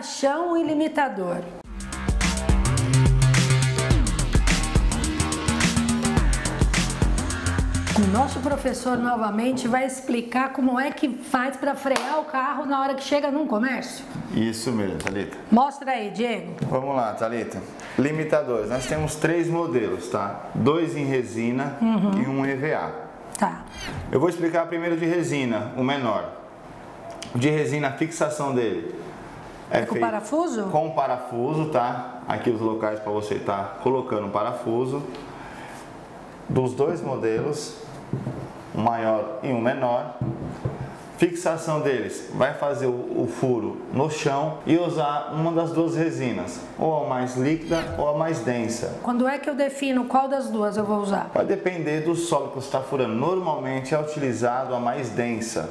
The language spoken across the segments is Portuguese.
tachão e limitador. O nosso professor novamente vai explicar como é que faz para frear o carro na hora que chega num comércio. Isso mesmo, Thalita. Mostra aí, Diego. Vamos lá, Thalita. Limitadores. Nós temos três modelos, tá? Dois em resina e um EVA. Tá. Eu vou explicar primeiro de resina, o menor. De resina, a fixação dele é Com feita parafuso? com parafuso, tá? Aqui os locais para você estar colocando o parafuso. Dos dois modelos, um maior e um menor. Fixação deles, vai fazer o, o furo no chão e usar uma das duas resinas, ou a mais líquida ou a mais densa. Quando é que eu defino qual das duas eu vou usar? Vai depender do solo que você está furando. Normalmente é utilizado a mais densa,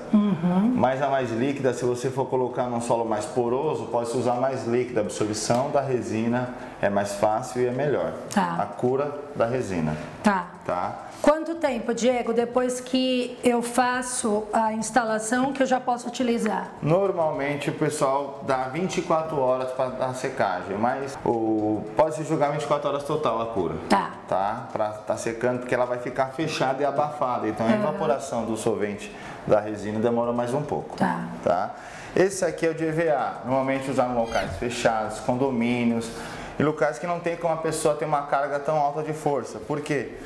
mas a mais líquida, se você for colocar num solo mais poroso, pode-se usar mais líquida. Absorção da resina é mais fácil e é melhor. Tá. A cura da resina, Tá. tá? Quanto tempo, Diego, depois que eu faço a instalação que eu já posso utilizar? Normalmente o pessoal dá 24 horas para dar secagem, mas o... pode se jogar 24 horas total a cura. Tá. Tá? Para tá secando, porque ela vai ficar fechada e abafada. Então a evaporação do solvente da resina demora mais um pouco. Tá. tá? Esse aqui é o de EVA, normalmente usado em locais fechados, condomínios, em locais que não tem como a pessoa ter uma carga tão alta de força. Por quê?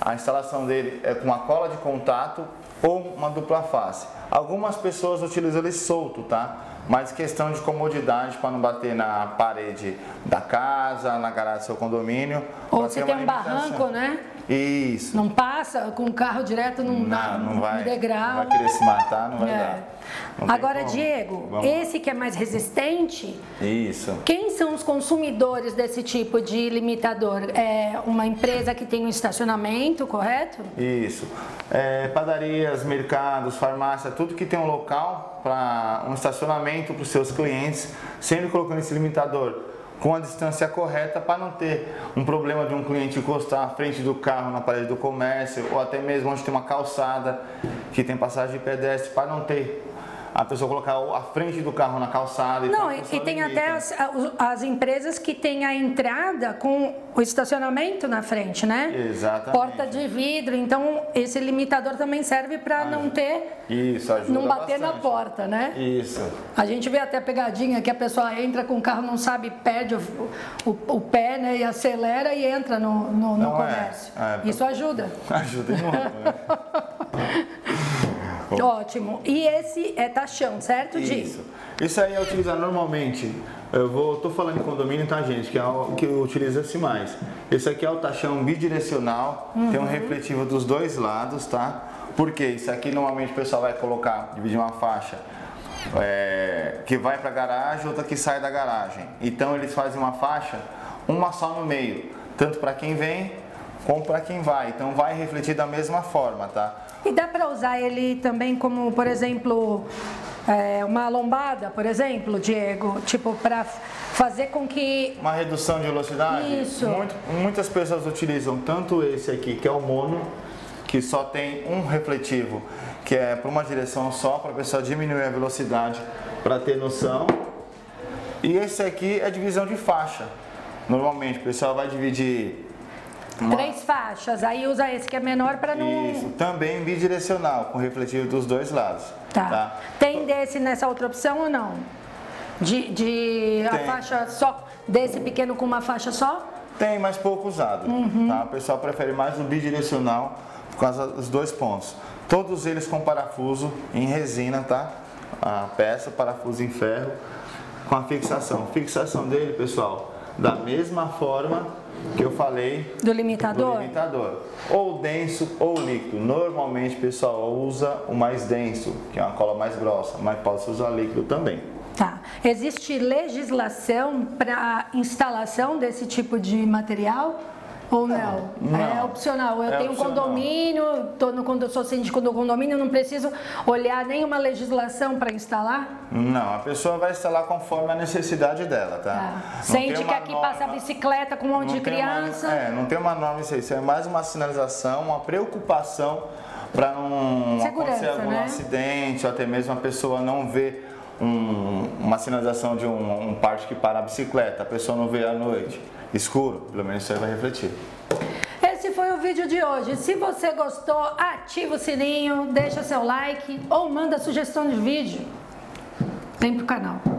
A instalação dele é com uma cola de contato ou uma dupla face. Algumas pessoas utilizam ele solto, tá? Mas questão de comodidade para não bater na parede da casa, na garagem do seu condomínio. Ou se tem um barranco, limitação. né? Isso. Não passa com o carro direto num, Não, não vai, degrau. não vai querer se matar, não vai É. dar. Não Agora, como. Diego, Vamos. esse que é mais resistente, Isso. quem são os consumidores desse tipo de limitador? É uma empresa que tem um estacionamento, correto? Isso. É, padarias, mercados, farmácia, tudo que tem um local para um estacionamento para os seus clientes, sempre colocando esse limitador com a distância correta para não ter um problema de um cliente encostar à frente do carro na parede do comércio ou até mesmo onde tem uma calçada que tem passagem de pedestre para não ter a pessoa colocar a frente do carro na calçada. então Não, e, e tem até as, as empresas que têm a entrada com o estacionamento na frente, né? Exatamente. Porta de vidro, então esse limitador também serve para não ter, Isso, ajuda não bater na bastante. porta, né? Isso. A gente vê até a pegadinha que a pessoa entra com o carro, não sabe, perde o, o, o pé, né? E acelera e entra no, no, no é. comércio. É. Isso ajuda. Ajuda muito, né? Ótimo. E esse é taxão, certo, Di? Isso. Isso aí é utilizado normalmente. Eu vou, tô falando em condomínio, tá, gente? Que é o que utiliza-se mais. Esse aqui é o taxão bidirecional, tem um refletivo dos dois lados, tá? Porque isso aqui normalmente o pessoal vai colocar, dividir uma faixa é, que vai para garagem, outra que sai da garagem. Então eles fazem uma faixa, uma só no meio, tanto para quem vem como para quem vai. Então vai refletir da mesma forma, tá? E dá para usar ele também como, por exemplo, é, uma lombada, por exemplo, Diego? Tipo, para fazer com que. Uma redução de velocidade? Isso. Muito- muitas pessoas utilizam tanto esse aqui, que é o mono, que só tem um refletivo, que é para uma direção só, para a pessoa diminuir a velocidade, para ter noção. E esse aqui é divisão de faixa. Normalmente o pessoal vai dividir uma- Três faixas, aí usa esse que é menor para não. Isso, também bidirecional, com refletivo dos dois lados. Tá. Tem desse nessa outra opção ou não? De, de a faixa só, desse pequeno com uma faixa só? Tem, mas pouco usado. Uhum. Tá? O pessoal prefere mais o bidirecional por causa dos dois pontos. Todos eles com parafuso em resina, tá? A peça, parafuso em ferro, com a fixação. Fixação dele, pessoal, da mesma forma que eu falei Do do limitador? limitador. Ou denso ou líquido. Normalmente o pessoal usa o mais denso, que é uma cola mais grossa, mas pode usar líquido também. Tá. Existe legislação para instalação desse tipo de material? Ou não? Não. É opcional. Eu É tenho um opcional. condomínio, tô no, quando eu sou síndico do condomínio, não preciso olhar nenhuma legislação para instalar? Não, a pessoa vai instalar conforme a necessidade dela, tá? Tá. Sente que norma- passa bicicleta com um monte de tem uma- criança. é, não tem uma norma isso aí. Isso é mais uma sinalização, uma preocupação para não Segurança, acontecer algum né? acidente ou até mesmo a pessoa não ver um, uma sinalização de um, um parte que para a bicicleta, a pessoa não vê à noite, escuro, pelo menos isso aí vai refletir. Esse foi o vídeo de hoje. Se você gostou, ativa o sininho, deixa seu like ou manda sugestão de vídeo. Vem pro canal.